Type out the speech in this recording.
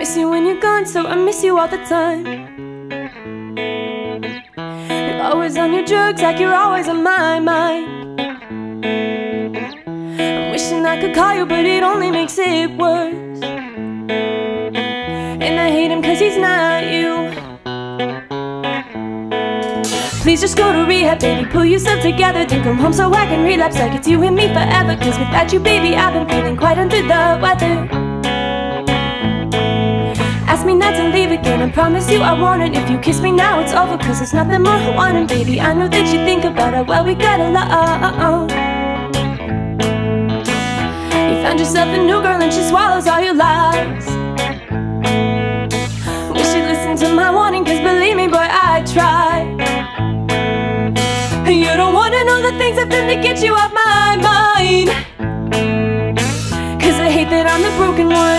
miss you when you're gone, so I miss you all the time. You're always on your drugs, like you're always on my mind. I'm wishing I could call you, but it only makes it worse. And I hate him cause he's not you. Please just go to rehab, baby, pull yourself together Then come home so I can relapse like it's you and me forever Cause without you, baby, I've been feeling quite under the weather Ask me not to leave again, I promise you I won't. And if you kiss me now, it's over Cause there's nothing more I want. And baby, I know that you think about it. Well we got along uh, uh, uh. You found yourself a new girl and she swallows all your lies. Wish you listened to my warning Cause believe me, boy, I tried. You don't wanna know the things I've done to get you off my mind. Cause I hate that I'm the broken one